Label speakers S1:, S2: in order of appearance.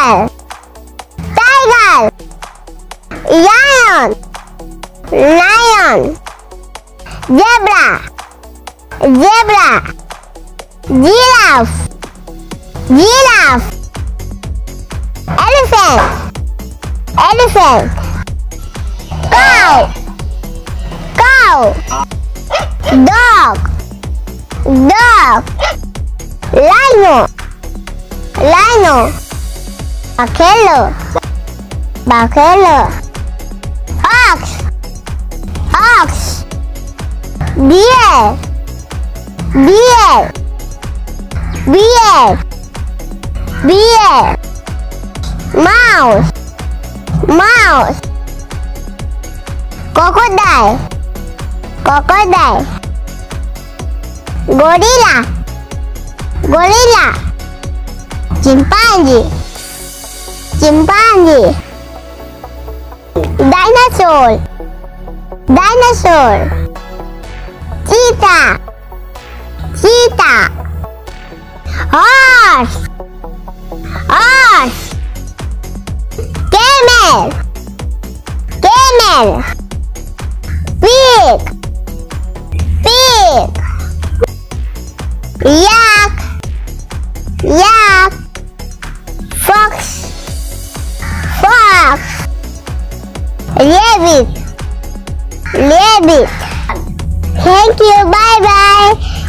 S1: Tiger. Tiger. Lion. Lion. Zebra. Zebra. Giraffe. Giraffe. Elephant. Elephant. Cow. Cow. Dog. Dog. Rhino. Rhino. Buffalo. Buffalo. Ox. Ox. Beer. Beer. Beer. Beer. Mouse. Mouse. Crocodile. Crocodile. Gorilla. Gorilla. Chimpanzee. Chimpanzee. Dinosaur. Dinosaur. Cheetah. Cheetah. Horse. Horse. Camel. Camel. Pig. Pig. Yak. Yak. Rabbit. Rabbit. Thank you. Bye bye.